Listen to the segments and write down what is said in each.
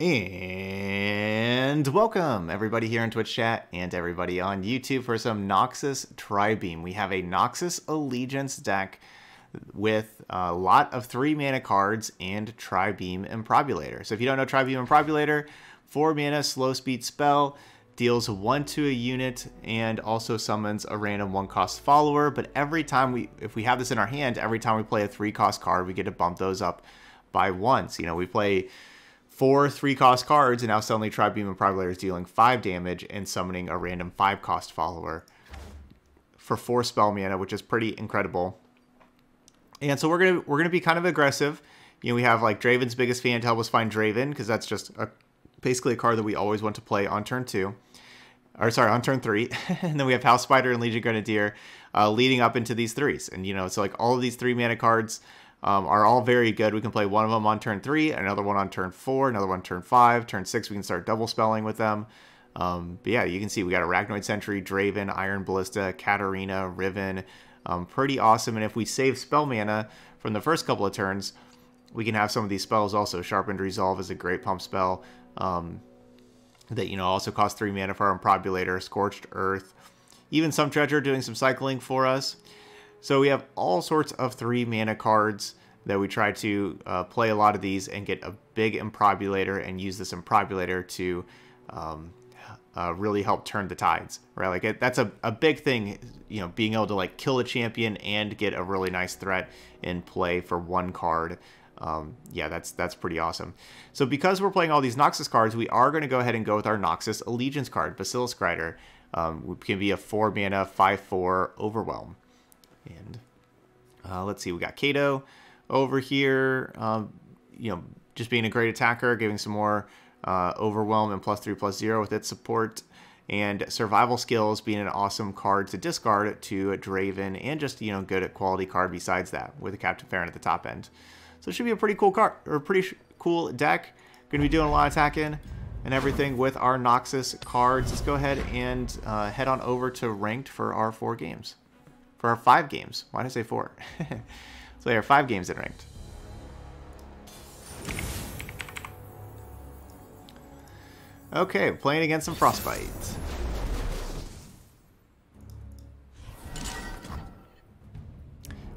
And welcome everybody here in Twitch chat and everybody on YouTube for some Noxus Tribeam. We have a Noxus Allegiance deck with a lot of three mana cards and Tribeam Improbulator. So if you don't know Tribeam Improbulator, four mana slow speed spell, deals one to a unit and also summons a random one cost follower. But every time we, if we have this in our hand, every time we play a three cost card, we get to bump those up by once. You know, we play four three cost cards, and now suddenly Tribeam Improbulator is dealing five damage and summoning a random five cost follower for four spell mana, which is pretty incredible. And so we're gonna we're gonna be kind of aggressive. You know, we have like Draven's biggest fan to help us find Draven because that's just a, basically a card that we always want to play on turn two, or sorry, on turn three. and then we have House Spider and Legion Grenadier uh, leading up into these threes. And you know, so like all of these three mana cards um, are all very good. We can play one of them on turn three, another one on turn four, another one turn five, turn six. We can start double spelling with them. Um, but yeah, you can see we got a Arachnoid Sentry, Draven, Iron Ballista, Katarina, Riven. Um, pretty awesome. And if we save spell mana from the first couple of turns, we can have some of these spells also. Sharpened Resolve is a great pump spell um, that, you know, also costs three mana for our Improbulator, Scorched Earth, even some Treasure doing some cycling for us. So we have all sorts of three mana cards that we try to uh, play a lot of these and get a big Improbulator and use this Improbulator to um, uh, really help turn the tides, right? Like it, that's a, a big thing, you know, being able to like kill a champion and get a really nice threat in play for one card. Um, yeah, that's that's pretty awesome. So because we're playing all these Noxus cards, we are going to go ahead and go with our Noxus Allegiance card, Basilisk Rider. Um, can be a 4 mana, 5-4 Overwhelm. And uh, let's see, we got Kato over here, um, you know, just being a great attacker, giving some more uh, Overwhelm and plus 3 plus 0 with its support. And Survival Skills being an awesome card to discard to Draven and just, you know, good at quality card besides that with a Captain Farron at the top end. So it should be a pretty cool card, or pretty cool deck. Going to be doing a lot of attacking and everything with our Noxus cards. Let's go ahead and uh, head on over to Ranked for our four games for our five games. Why did I say four? so there are five games in ranked. Okay, playing against some Frostbite.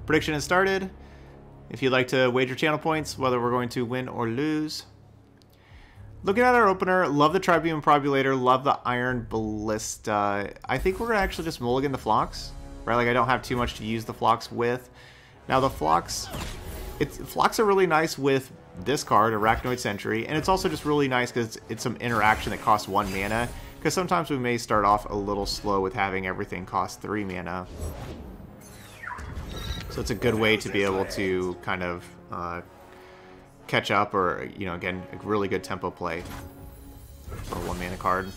Prediction has started. If you'd like to wager channel points, whether we're going to win or lose. Looking at our opener, love the Tribeam Improbulator, love the Iron Ballista. I think we're going to actually just mulligan the Flocks right? Like I don't have too much to use the Flocks with. Now the Flocks, it's Flocks are really nice with this card, Arachnoid Sentry, and it's also just really nice because it's, it's some interaction that costs one mana. Because sometimes we may start off a little slow with having everything cost three mana. So it's a good way to be able to kind of uh, catch up or, you know, again, a really good tempo play for a one mana card.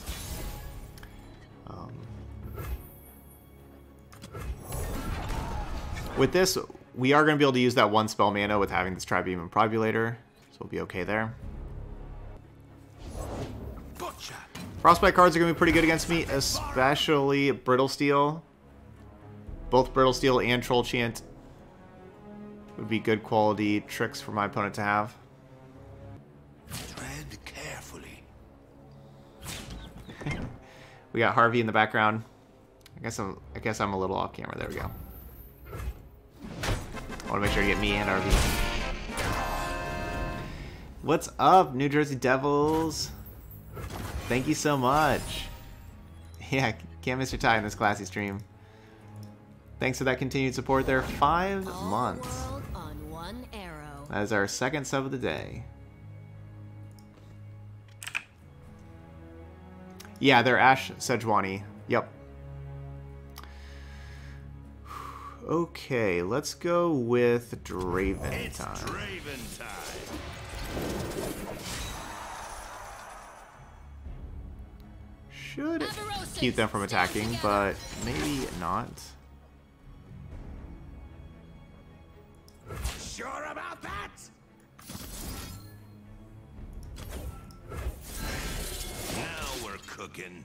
With this, we are going to be able to use that one spell mana with having this Tribeam Improbulator, so we'll be okay there. Frostbite cards are going to be pretty good against me, especially Brittle Steel. Both Brittle Steel and Troll Chant would be good quality tricks for my opponent to have. Tread carefully. we got Harvey in the background. I guess I'm I guess I'm a little off camera. There we go. I want to make sure to get me and RV. What's up, New Jersey Devils? Thank you so much. Yeah, can't miss your time in this classy stream. Thanks for that continued support there. Five All months. That is our second sub of the day. Yeah, they're Ashe Sejuani. Yep. Okay, let's go with Draven it's time. Draven time. Should keep them from attacking, but maybe not. Sure about that? Now we're cooking.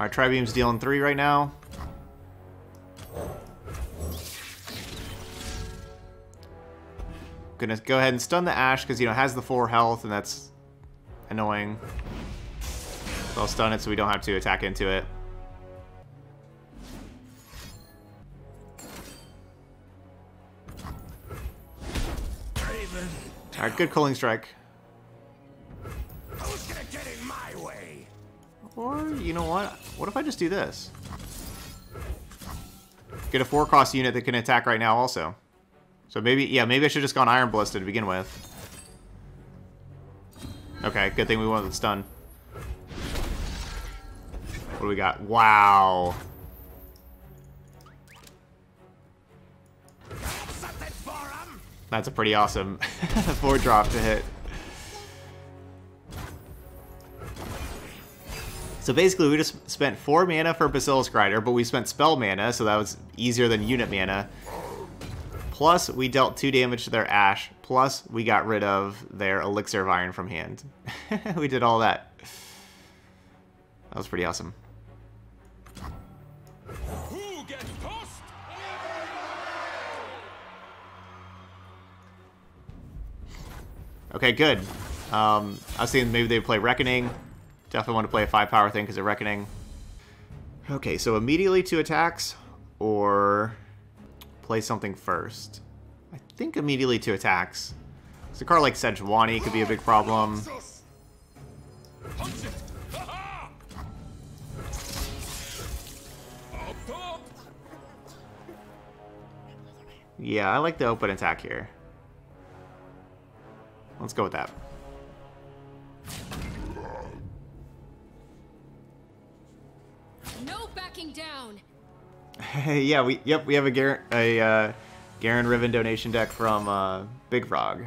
Alright, Tri-Beam's dealing three right now. Gonna go ahead and stun the Ashe because, you know, has the four health and that's annoying. So I'll stun it so we don't have to attack into it. Alright, good Culling Strike. Or, you know what? What if I just do this? Get a four cost unit that can attack right now also. So maybe, yeah, maybe I should just gone Iron Ballista to begin with. Okay, good thing we went with stun. What do we got? Wow. That's a pretty awesome four drop to hit. So basically, we just spent 4 mana for Basilisk Rider, but we spent spell mana, so that was easier than unit mana. Plus, we dealt 2 damage to their Ashe. Plus, we got rid of their Elixir of Iron from hand. we did all that. That was pretty awesome. Okay, good. Um, I was thinking maybe they'd play Reckoning. Definitely want to play a 5 power thing because of Reckoning. Okay, so immediately two attacks, or play something first. I think immediately two attacks. So a card like Sejuani could be a big problem. Yeah, I like the open attack here. Let's go with that. Down. yeah, we yep we have a Gar a uh, Garen Riven donation deck from uh, Big Frog.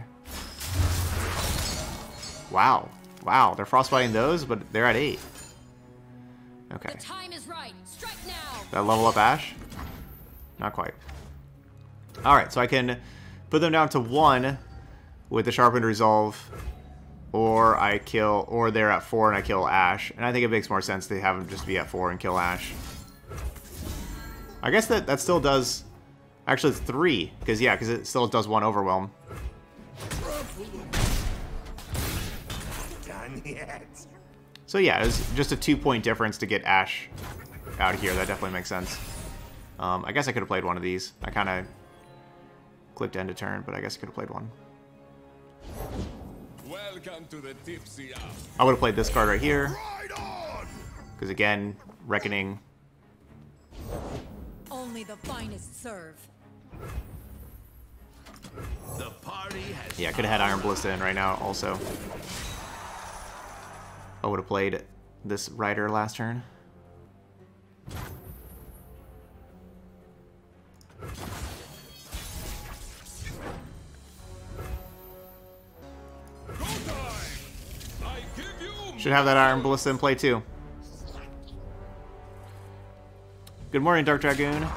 Wow, wow, they're frostbiting those, but they're at eight. Okay. The time is right. Strike now. That level up Ashe? Not quite. All right, so I can put them down to one with the sharpened resolve, or I kill, or they're at four and I kill Ashe. And I think it makes more sense to have them just be at four and kill Ashe. I guess that that still does, actually it's three, because yeah, because it still does one overwhelm. So yeah, it's just a two point difference to get Ashe out of here. That definitely makes sense. Um, I guess I could have played one of these. I kind of clicked end of turn, but I guess I could have played one. Welcome to the tipsy. I would have played this card right here. Because again, Reckoning. Only the finest serve. The party has yeah, I could have had Iron Ballista in right now also. I would have played this Rider last turn. Should have that Iron Ballista in play too. Good morning, Dark Dragoon.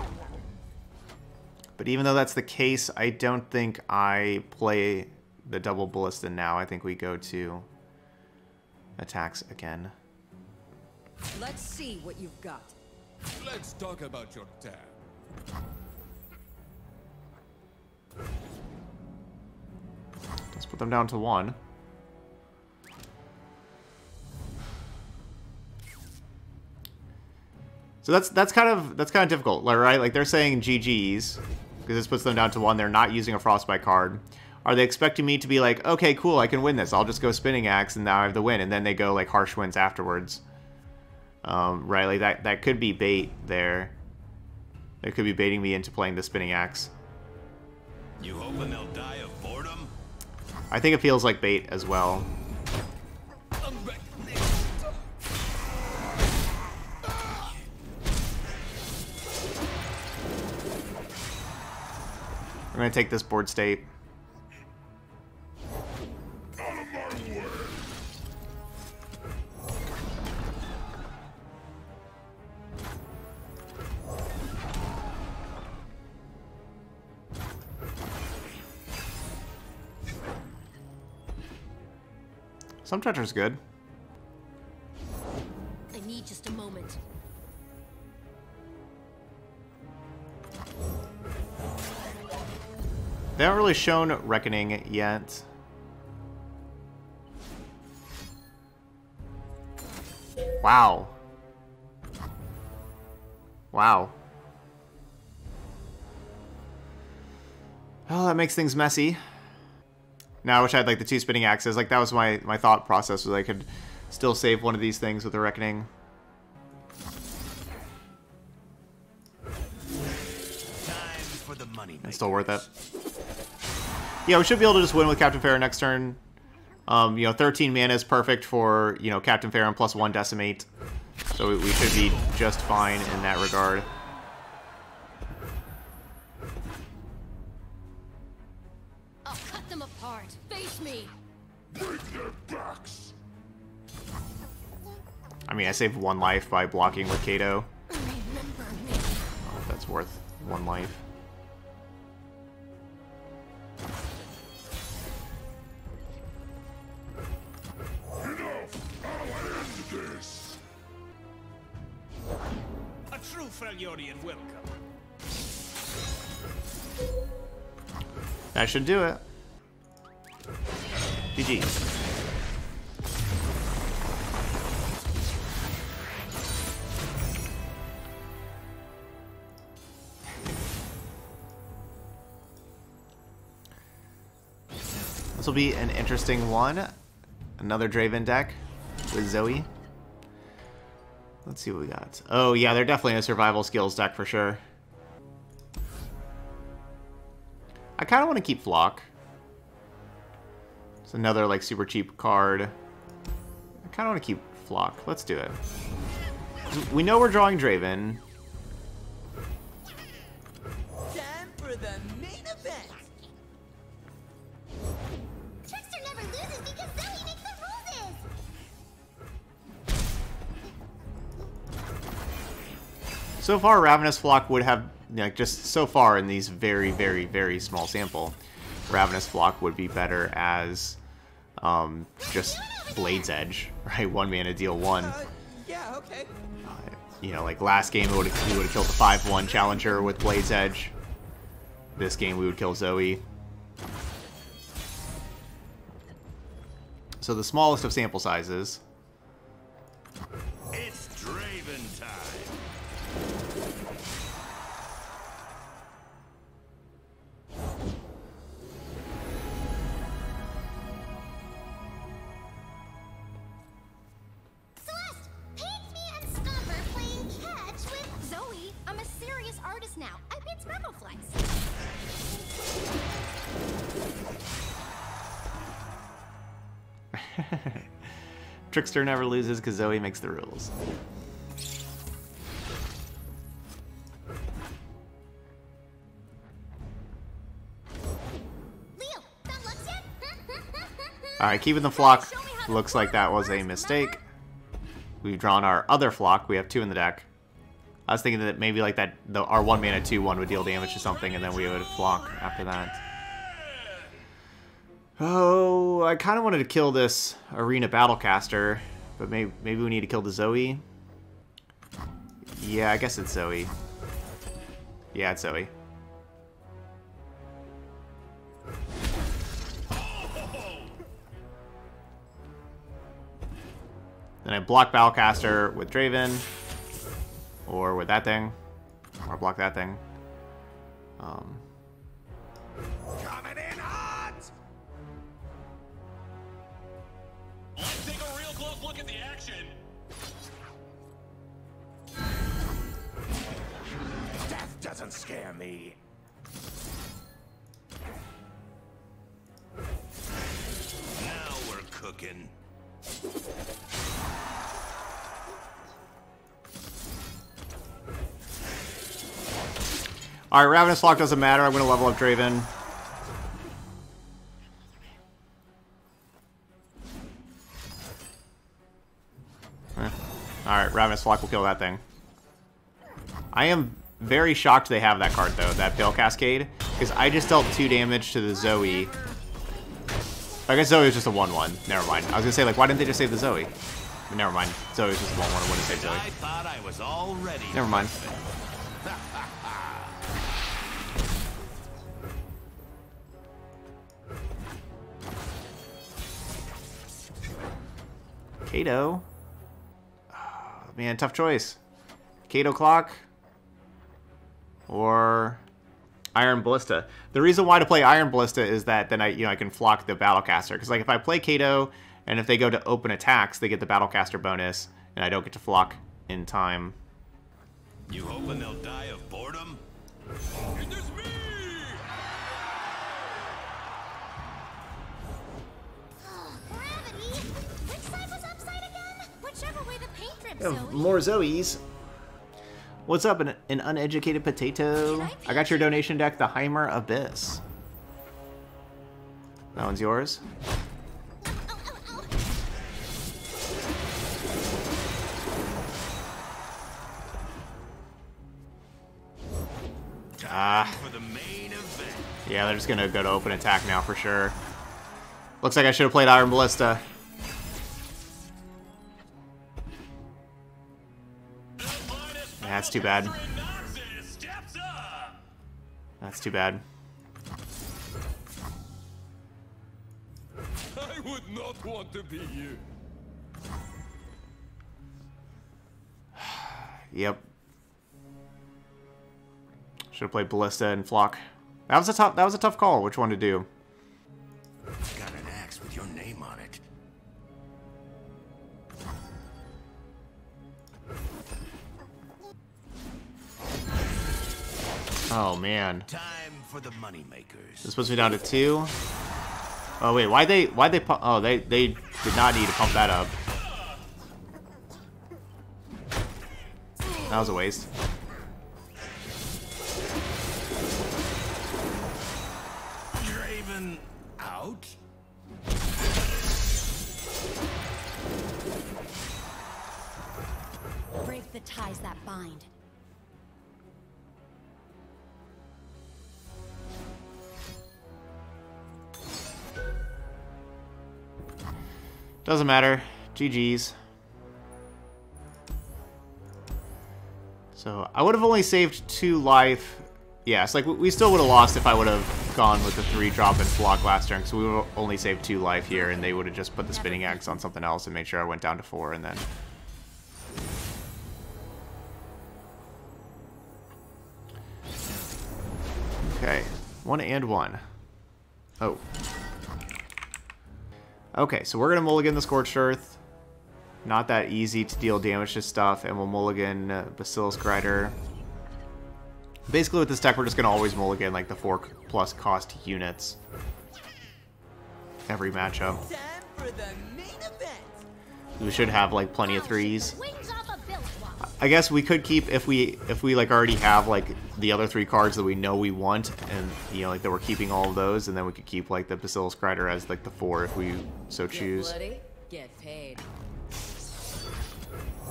But even though that's the case, I don't think I play the double Ballista now. I think we go to attacks again. Let's see what you've got. Let's talk about your tab. Let's put them down to one. So that's that's kind of that's kind of difficult, right? Like they're saying GGs because this puts them down to one. They're not using a frostbite card. Are they expecting me to be like, okay, cool, I can win this. I'll just go spinning axe and now I have the win, and then they go like Harsh Winds afterwards, um, right? Like that that could be bait there. It could be baiting me into playing the spinning axe. You hoping they'll die of boredom? I think it feels like bait as well. I'm going to take this board state. Some treasure's good. They haven't really shown Reckoning yet. Wow. Wow. Well, that makes things messy. Now I wish I had like the two spinning axes. Like that was my, my thought process was I could still save one of these things with the Reckoning. Time for the money. It's still worth it. Yeah, we should be able to just win with Captain Farron next turn. Um, you know, 13 mana is perfect for, you know, Captain Farron plus one Decimate. So we, we should be just fine in that regard. I'll cut them apart. Face me. Break their backs. I mean, I saved one life by blocking with Kato. Oh, that's worth one life. That should do it. GG. This will be an interesting one. Another Draven deck with Zoe. Let's see what we got. Oh yeah, they're definitely a survival skills deck for sure. I kind of want to keep Flock. It's another like super cheap card. I kind of want to keep Flock. Let's do it. We know we're drawing Draven. Time for the main event. Trickster never loses because Zoe makes the rules. So far, Ravenous Flock would have, like, just so far in these very, very, very small sample, Ravenous Flock would be better as um, just Blade's Edge, right? One mana, deal one. Uh, yeah, okay. You know, like last game, we would have we would have killed the 5-1 Challenger with Blade's Edge. This game, we would kill Zoe. So the smallest of sample sizes. It's Draven Trickster never loses because Zoe makes the rules. Leo, found Lux yet? Alright, keeping the flock looks like that was a mistake. We've drawn our other flock. We have two in the deck. I was thinking that maybe like that the our one mana two one would deal damage to something and then we would flock after that. Oh, I kind of wanted to kill this arena battlecaster, but maybe maybe we need to kill the Zoe. Yeah, I guess it's Zoe. Yeah, it's Zoe. Then I block Battlecaster with Draven, or with that thing, or block that thing. Um, doesn't scare me. Now we're cooking. Alright, Ravenous Flock doesn't matter. I'm going to level up Draven. Eh. Alright, Ravenous Flock will kill that thing. I am very shocked they have that card, though, that Pale Cascade, because I just dealt 2 damage to the Zoe. I guess Zoe was just a 1-1. Never mind. I was going to say, like, why didn't they just save the Zoe? But Never mind. Zoe was just a one one. I wouldn't say Zoe. I thought I was. Never mind. Kato. Ah, man, tough choice. Kato Flock or Iron Ballista. The reason why to play Iron Ballista is that then I you know I can flock the Battlecaster because like if I play Kato and if they go to open attacks they get the Battlecaster bonus and I don't get to flock in time. You hoping they'll die of boredom? It is me! Oh, gravity? Which side was upside again? Whichever way the paint drips, Oh, Zoe. more Zoes. What's up, an, an uneducated potato? I I got your donation deck, the Heimer Abyss. That one's yours. Ah, For the main event. yeah, they're just gonna go to open attack now for sure. Looks like I should have played Iron Ballista. That's too bad. That's too bad. I would not want to be you. Yep. Should have played Ballista and Flock. That was a tough. That was a tough call. Which one to do? Oh man, Time for the moneymakers. this puts me down to two. Oh wait, why they? Why they? Pump, oh, they they did not need to pump that up. That was a waste. Draven out? Break the ties that bind. Doesn't matter. GG's. So I would have only saved two life. Yes, like we- we still would have lost if I would have gone with the three drop and block last turn, because we would have only saved two life here, and they would have just put the spinning axe on something else and made sure I went down to four, and then. Okay, one and one. Oh. Okay, so we're going to mulligan the Scorched Earth. Not that easy to deal damage to stuff, and we'll mulligan uh, Basilisk Rider. Basically with this deck, we're just going to always mulligan like the 4 plus cost units. Every matchup. We should have like plenty of 3s. I guess we could keep if we if we like already have like the other three cards that we know we want, and you know like that we're keeping all of those, and then we could keep like the Basilisk Rider as like the four if we so choose. Get bloody, get paid.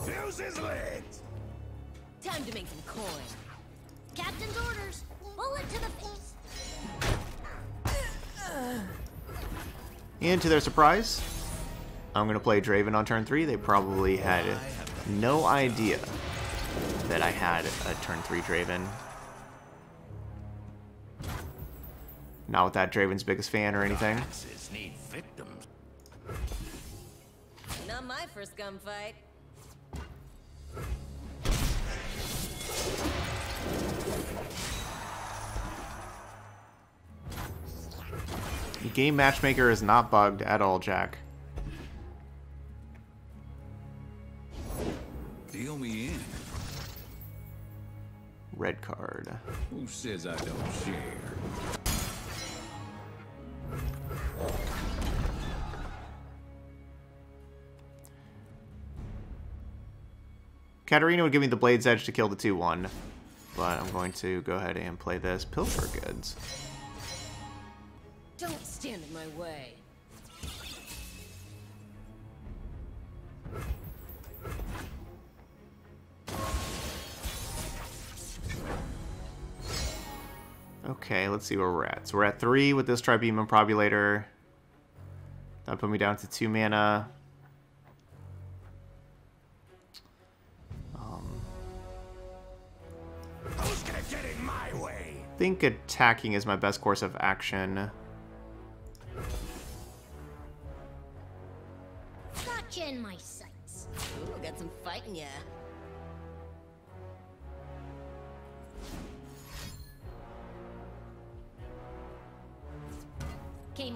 Fuse his legs! Time to make some coin. Captain's orders. Bullet to the face. And to their surprise, I'm going to play Draven on turn 3. They probably had no idea that I had a turn 3 Draven. Not with that Draven's biggest fan or anything. Axes need victims. Not my first gunfight. Game Matchmaker is not bugged at all, Jack. Deal me in. Red card. Who says I don't share? Katarina would give me the Blade's Edge to kill the 2-1. But I'm going to go ahead and play this Pilfer Goods. Don't stand in my way. Okay, let's see where we're at. So we're at three with this Tribeam Improbulator. That put me down to two mana. Um, Who's gonna get in my way? I think attacking is my best course of action. Gotcha in my sights. Ooh, got some fight yeah.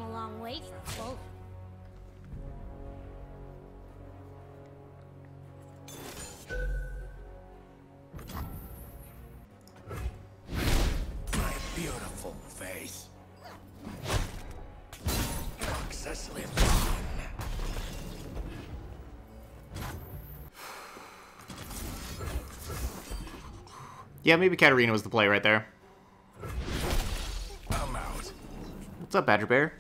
A long way for both. My beautiful face. Noxus lives on. Yeah, maybe Katarina was the play right there. What's up, Badger Bear?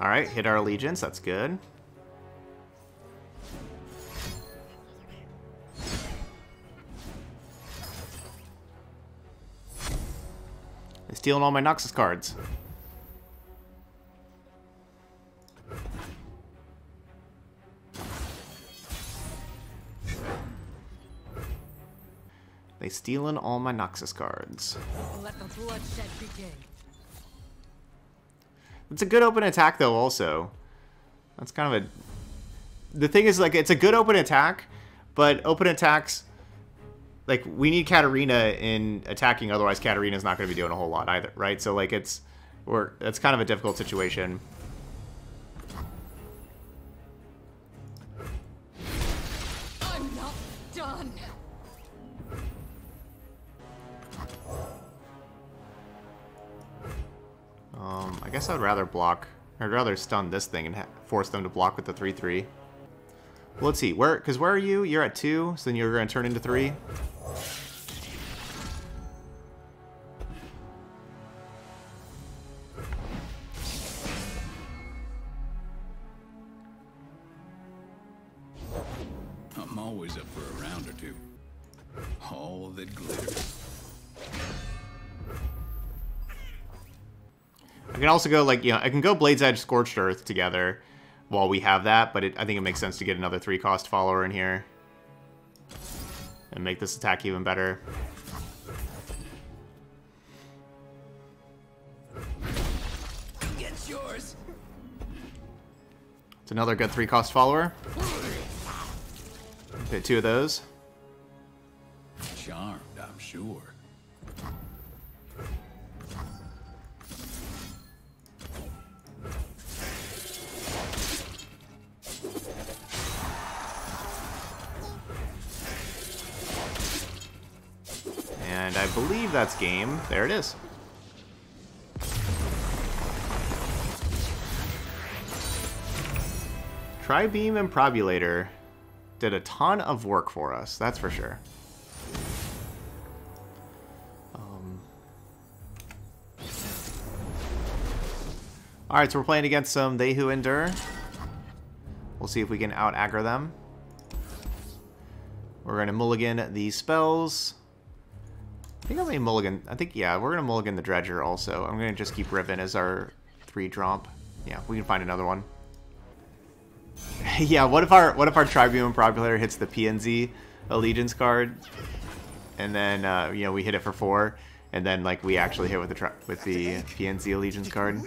Alright, hit our allegiance. That's good. They're stealing all my Noxus cards. They stealing all my Noxus cards. Let the bloodshed begin. It's a good open attack though also. That's kind of a the thing is like it's a good open attack, but open attacks like we need Katarina in attacking otherwise Katarina's not going to be doing a whole lot either, right? So like it's we're it's kind of a difficult situation. Um I guess I'd rather block I'd rather stun this thing and force them to block with the 3-3. Well, let's see. Where cuz where are you? You're at 2, so then you're going to turn into 3. I'm always up for a round or two. All that glitters. Can also go like you know I can go Blades Edge Scorched Earth together while we have that, but it, I think it makes sense to get another three cost follower in here and make this attack even better. Yours. It's another good three cost follower. Hit two of those. Charmed, I'm sure. Believe that's game. There it is. Tri-Beam Improbulator did a ton of work for us, that's for sure. Um, Alright, so we're playing against some They Who Endure. We'll see if we can out-aggro them. We're going to mulligan the spells. I think I'm to mulligan... I think, yeah, we're to mulligan the Dredger also. I'm to just keep Riven as our three drop. Yeah, we can find another one. yeah, what if our what if our Tribeam Improbulator hits the PNZ Allegiance card, and then uh, you know we hit it for four, and then like we actually hit with the tri with the PNZ Allegiance card.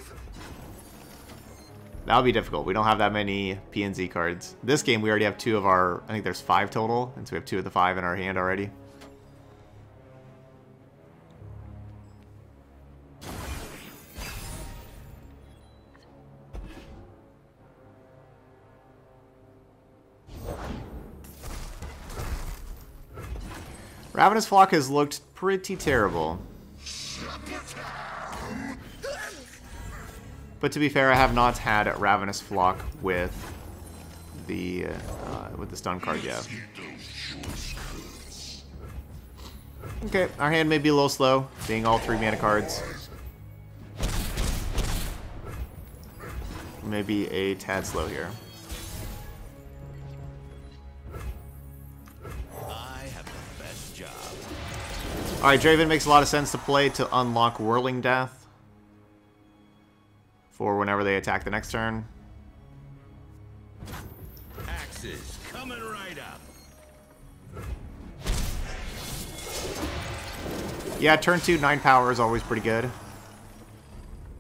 That would be difficult. We don't have that many PNZ cards. This game we already have two of our. I think there's five total, and so we have two of the five in our hand already. Ravenous Flock has looked pretty terrible. But to be fair, I have not had Ravenous Flock with the uh, with the stun card yet. Okay, our hand may be a little slow, being all three mana cards. Maybe a tad slow here. Alright, Draven makes a lot of sense to play to unlock Whirling Death. For whenever they attack the next turn. Axes coming right up. Yeah, turn 2, 9 power is always pretty good.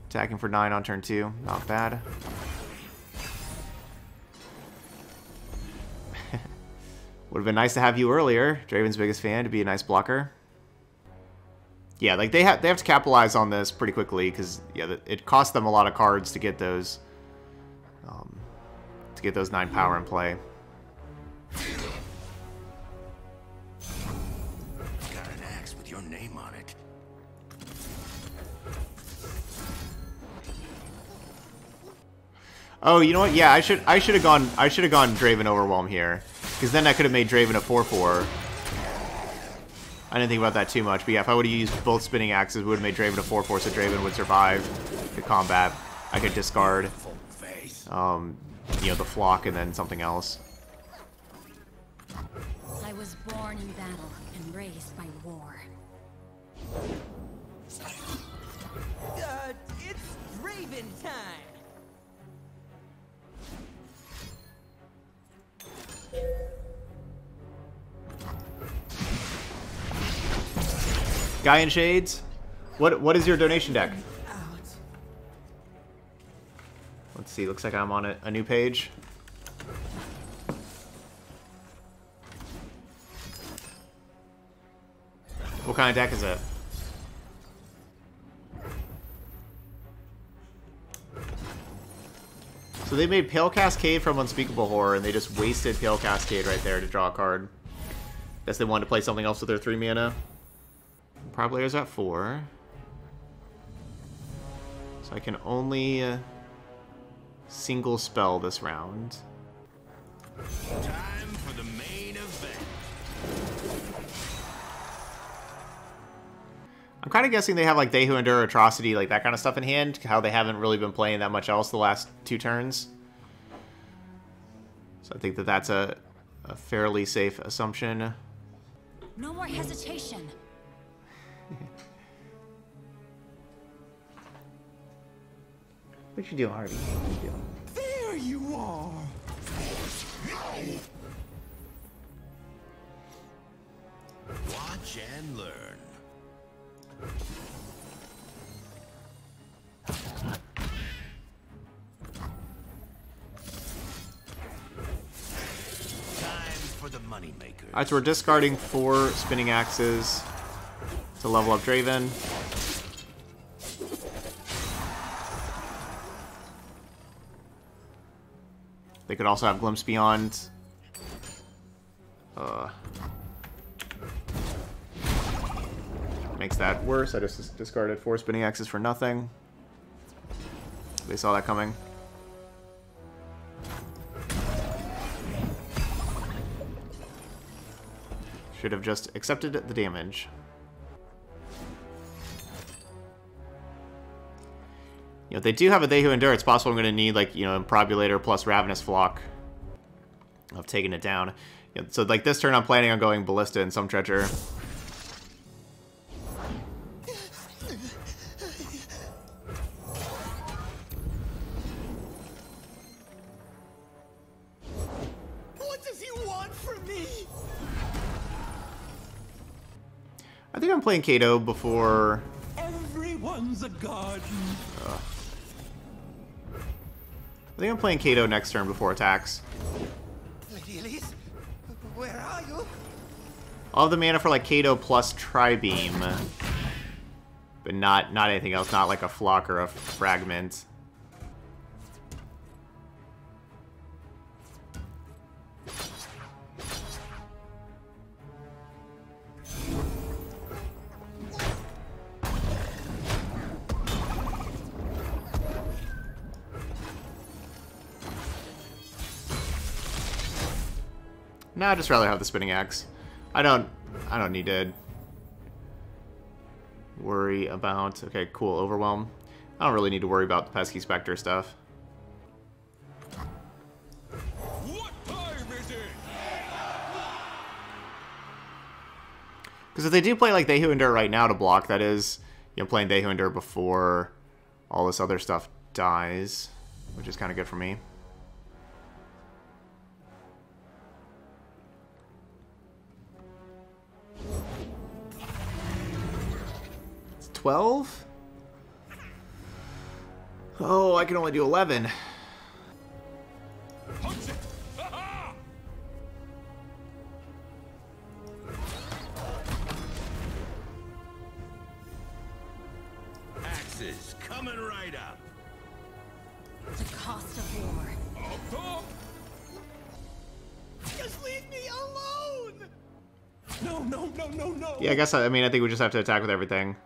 Attacking for 9 on turn 2, not bad. Would have been nice to have you earlier. Draven's biggest fan to be a nice blocker. Yeah, like they have they have to capitalize on this pretty quickly because yeah, it cost them a lot of cards to get those um, to get those nine power in play. Got an axe with your name on it. Oh, you know what? Yeah, I should I should have gone I should have gone Draven Overwhelm here because then I could have made Draven a four four. I didn't think about that too much, but yeah, if I would have used both spinning axes, it would have made Draven a 4-4, so Draven would survive the combat. I could discard, um, you know, the flock and then something else. I was born in battle and raised by war. Uh, it's Draven time. Guy in Shades, what what is your donation deck? Let's see, looks like I'm on a, a new page. What kind of deck is it? So they made Pale Cascade from Unspeakable Horror, and they just wasted Pale Cascade right there to draw a card. Guess they wanted to play something else with their 3 mana. Power player's at 4. So I can only uh, single spell this round. Time for the main event. I'm kind of guessing they have like They Who Endure, Atrocity, like that kind of stuff in hand. How they haven't really been playing that much else the last two turns. So I think that that's a, a fairly safe assumption. No more hesitation. What you doing, Harvey? What you doing? There you are. Watch and learn. Time for the moneymaker. Alright, so we're discarding four spinning axes to level up Draven. They could also have Glimpse Beyond. Uh, makes that worse. I just dis- discarded four spinning axes for nothing. They saw that coming. Should have just accepted the damage. You know, if they do have a They Who Endure, it's possible I'm going to need, like, you know, Improbulator plus Ravenous Flock of taking it down. You know, so, like, this turn I'm planning on going Ballista and some Treasure. What does he want from me? I think I'm playing Kato before... Everyone's a garden. I think I'm playing Kato next turn before attacks. Lady Elise, where are you? I'll have the mana for, like, Kato plus Tri-Beam. But not, not anything else, not like a Flock or a Fragment. I'd just rather have the spinning axe. I don't I don't need to worry about okay, cool, overwhelm. I don't really need to worry about the pesky specter stuff. What time is it? Because if they do play like They Who Endure right now to block, that is, you know, playing They Who Endure before all this other stuff dies, which is kind of good for me. 12? Oh, I can only do 11. Axes coming right up. The cost of war. Just leave me alone! No, no, no, no, no! Yeah, I guess, I mean, I think we just have to attack with everything.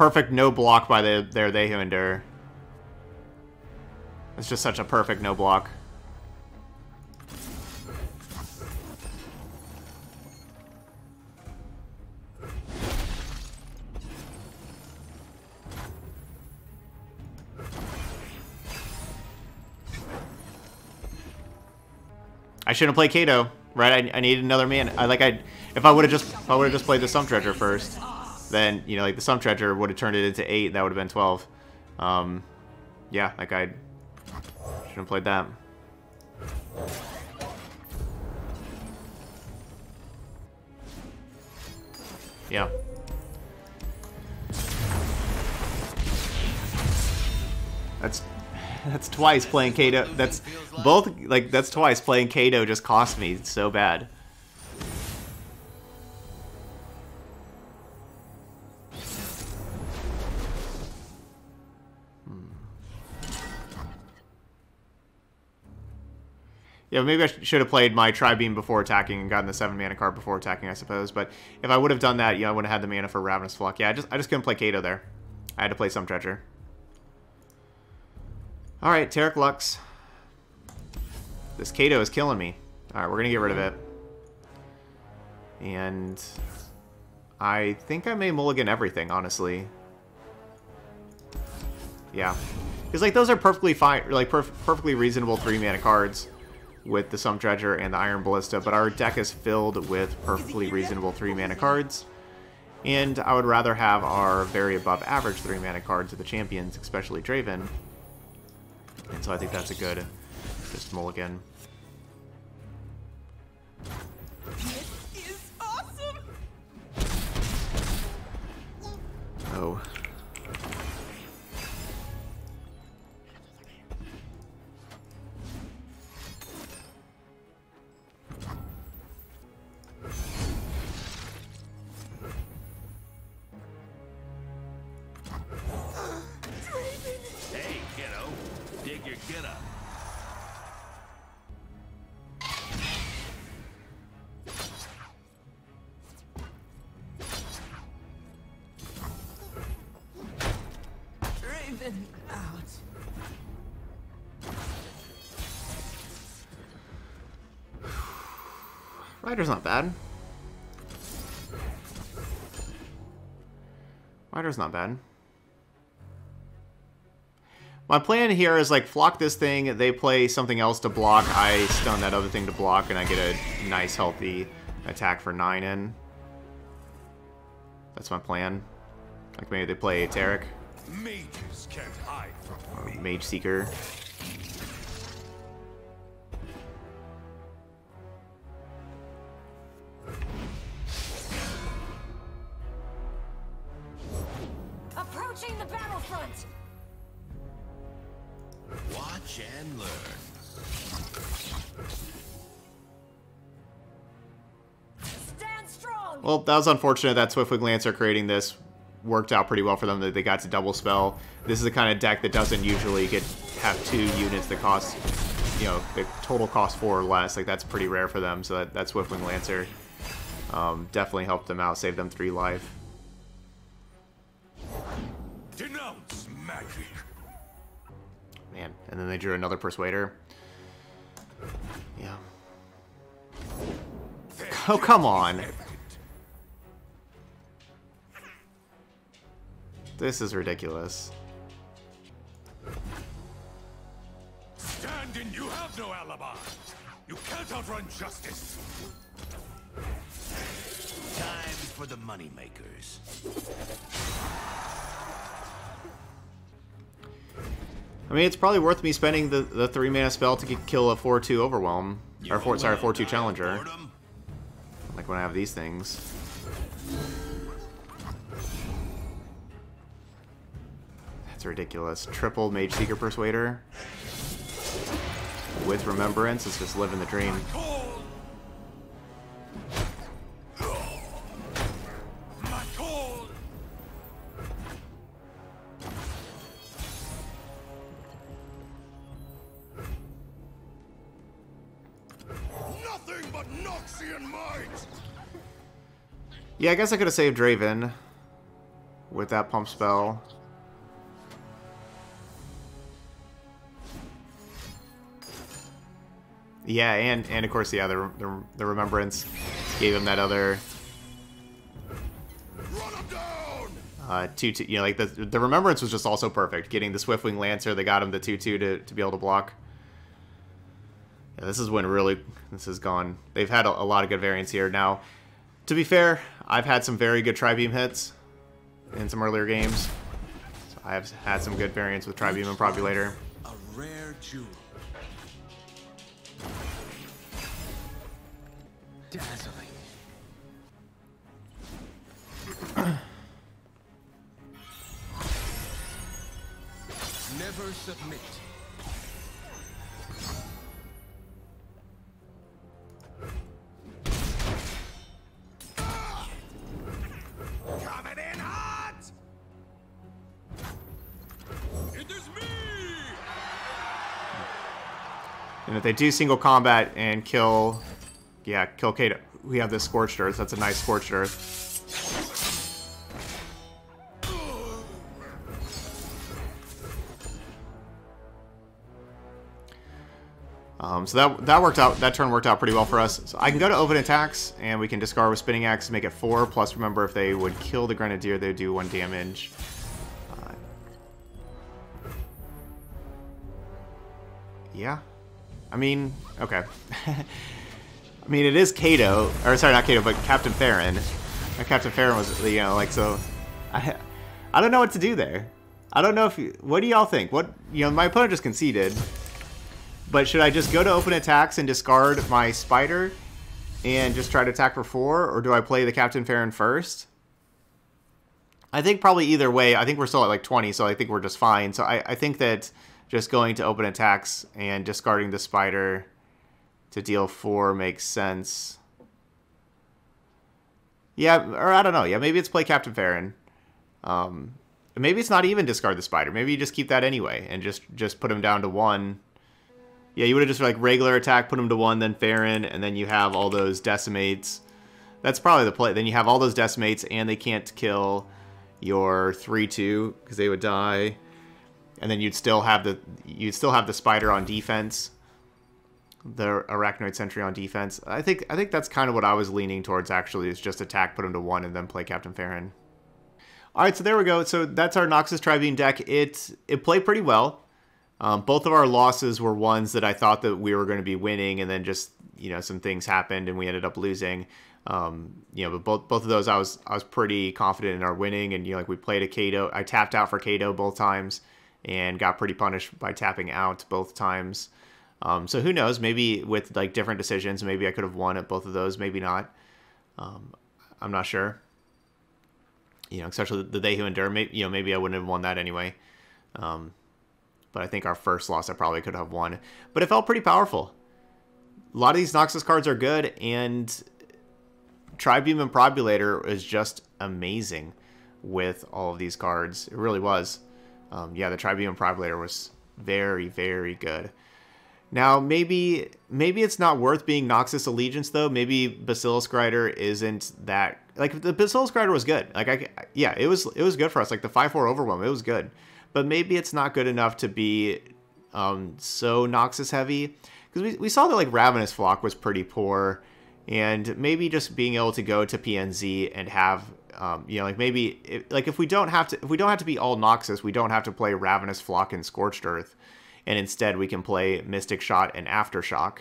Perfect no block by the, their endure. It's just such a perfect no block. I shouldn't play Kato, right? I, I need another man. I like I if I would have just if I would have just played the Sum Treasure first, then you know like the Sum Treasure would have turned it into eight. That would have been twelve. Um, yeah, like I should have played that. Yeah. That's that's twice playing Kato. That's both like that's twice playing Kato just cost me so bad. Yeah, maybe I sh should have played my Tri-Beam before attacking and gotten the 7 mana card before attacking, I suppose. But if I would have done that, yeah, I would have had the mana for Ravenous Flock. Yeah, I just, I just couldn't play Kato there. I had to play some Treasure. Alright, Taric Lux. This Kato is killing me. Alright, we're going to get rid of it. And I think I may mulligan everything, honestly. Yeah. Because, like, those are perfectly fine, like, perf perfectly reasonable 3-mana cards with the Sump Dredger and the Iron Ballista, but our deck is filled with perfectly reasonable 3-mana cards. And I would rather have our very above average 3-mana cards of the champions, especially Draven. And so I think that's a good just mulligan. Rider's not bad. Rider's not bad. My plan here is like flock this thing, they play something else to block, I stun that other thing to block, and I get a nice healthy attack for 9 in. That's my plan. Like maybe they play Taric, Mages can't hide from or Mage Seeker. Approaching the battlefront. Watch and learn. Stand strong. Well, that was unfortunate that Swiftwing Lancer creating this worked out pretty well for them that they got to double spell. This is the kind of deck that doesn't usually get have two units that cost, you know, the total cost four or less. Like that's pretty rare for them. So that, that Swiftwing Lancer um, definitely helped them out, saved them three life. Denounce! Magic. Man, and then they drew another Persuader. Yeah. Oh, come on. This is ridiculous. Stand in, you have no alibi. You can't outrun justice. Time for the moneymakers. I mean, it's probably worth me spending the, the three mana spell to get, kill a 4-2 Overwhelm. You Or, four, sorry, 4-2 die Challenger. Like when I have these things. That's ridiculous. Triple Mage Seeker Persuader. With Remembrance, it's just living the dream. Yeah, I guess I could have saved Draven with that pump spell. Yeah, and and of course, yeah, the the, the remembrance gave him that other uh, two two. You know, like the the remembrance was just also perfect. Getting the Swiftwing Lancer, they got him the two two to to be able to block. Yeah, this is when really this has gone. They've had a, a lot of good variants here. Now, to be fair, I've had some very good tri-beam hits in some earlier games. So I have had some good variants with Tribeam Improbulator. A rare jewel. Dazzling. Never submit. And if they do single combat and kill, yeah, kill Kato, we have this Scorched Earth. That's a nice Scorched Earth. Um, so that that worked out. That turn worked out pretty well for us. So I can go to open attacks, and we can discard with spinning axe to make it four. Plus, remember, if they would kill the grenadier, they would do one damage. Uh, yeah, I mean, okay. I mean, it is Kato, or sorry, not Kato, but Captain Farron. Uh, Captain Farron was, you know, like so. I, I don't know what to do there. I don't know if. You, what do y'all think? What you know, my opponent just conceded. But should I just go to open attacks and discard my spider and just try to attack for four, or do I play the Captain Farron first? I think probably either way. I think we're still at like 20, so I think we're just fine. So I, I think that just going to open attacks and discarding the spider to deal four makes sense. Yeah, or I don't know. Yeah, maybe it's play Captain Farron. Um, maybe it's not even discard the spider. Maybe you just keep that anyway and just just put him down to one. Yeah, you would have just like regular attack, put him to one, then Farron, and then you have all those decimates. That's probably the play. Then you have all those decimates, and they can't kill your three-two because they would die. And then you'd still have the you'd still have the spider on defense, the arachnoid sentry on defense. I think I think that's kind of what I was leaning towards. Actually, is just attack, put him to one, and then play Captain Farron. All right, so there we go. So that's our Noxus Tribeam deck. It it played pretty well. Um, both of our losses were ones that I thought that we were going to be winning, and then just you know some things happened and we ended up losing. Um, you know, but both both of those I was I was pretty confident in our winning, and you know like we played a Kato. I tapped out for Kato both times and got pretty punished by tapping out both times. Um, so who knows? Maybe with like different decisions, maybe I could have won at both of those. Maybe not. Um, I'm not sure. You know, especially the They Who Endure. Maybe you know maybe I wouldn't have won that anyway. Um, but I think our first loss I probably could have won. But it felt pretty powerful. A lot of these Noxus cards are good, and Tribeam Improbulator is just amazing with all of these cards. It really was. Um, yeah, the Improbulator was very, very good. Now, maybe maybe it's not worth being Noxus Allegiance though. Maybe Basilisk Rider isn't that like the Basilisk Rider was good. Like I yeah, it was it was good for us. Like the five four overwhelm, it was good. but maybe it's not good enough to be um, so Noxus heavy. Because we, we saw that like Ravenous Flock was pretty poor, and maybe just being able to go to PNZ and have um, you know like maybe if, like if we don't have to if we don't have to be all Noxus, we don't have to play Ravenous Flock and Scorched Earth, and instead we can play Mystic Shot and Aftershock.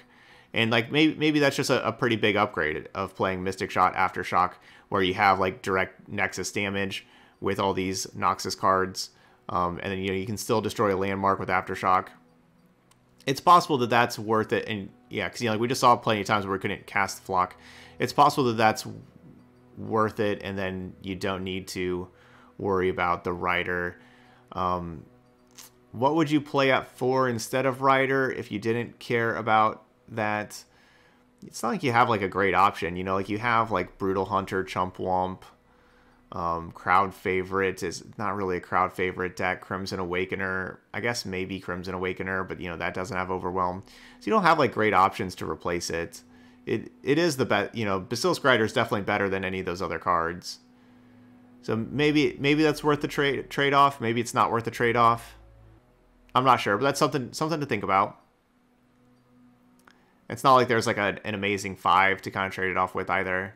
And like maybe maybe that's just a, a pretty big upgrade of playing Mystic Shot Aftershock, where you have like direct Nexus damage with all these Noxus cards, um, and then you know you can still destroy a landmark with Aftershock. It's possible that that's worth it, and yeah, because you know like we just saw plenty of times where we couldn't cast Flock. It's possible that that's worth it, and then you don't need to worry about the Rider. Um, what would you play at four instead of Rider if you didn't care about that? It's not like you have like a great option, you know, like you have like Brutal Hunter, Chump Whump, um, crowd favorite is not really a crowd favorite deck. Crimson Awakener, I guess maybe Crimson Awakener, but you know that doesn't have Overwhelm, so you don't have like great options to replace it. It it is the best, you know. Basilisk Rider is definitely better than any of those other cards. So maybe maybe that's worth the trade trade off. Maybe it's not worth the trade off. I'm not sure, but that's something something to think about. It's not like there's like a, an amazing five to kind of trade it off with either.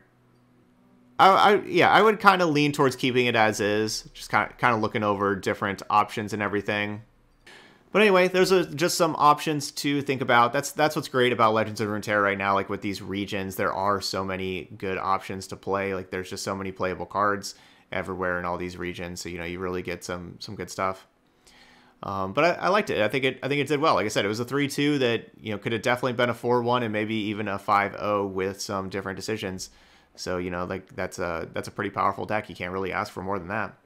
I, I yeah, I would kind of lean towards keeping it as is, just kind of kind of looking over different options and everything. But anyway, those are just some options to think about. That's that's what's great about Legends of Runeterra right now. Like with these regions, there are so many good options to play. Like there's just so many playable cards everywhere in all these regions. So you know you really get some some good stuff. Um, but I, I, liked it. I think it. I think it did well. Like I said, it was a three-two that you know could have definitely been a four-one and maybe even a 5-0 with some different decisions. So you know, like that's a that's a pretty powerful deck. You can't really ask for more than that.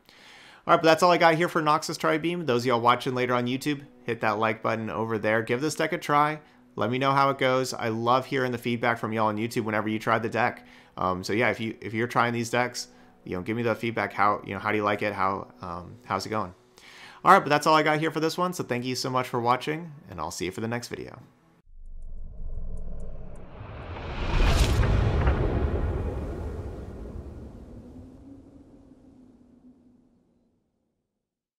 All right, but that's all I got here for Noxus Tribeam. Those y'all watching later on YouTube, hit that like button over there. Give this deck a try. Let me know how it goes. I love hearing the feedback from y'all on YouTube whenever you try the deck. Um, so yeah, if you if you're trying these decks, you know, give me the feedback. How you know how do you like it? How um, how's it going? All right, but that's all I got here for this one. So thank you so much for watching, and I'll see you for the next video.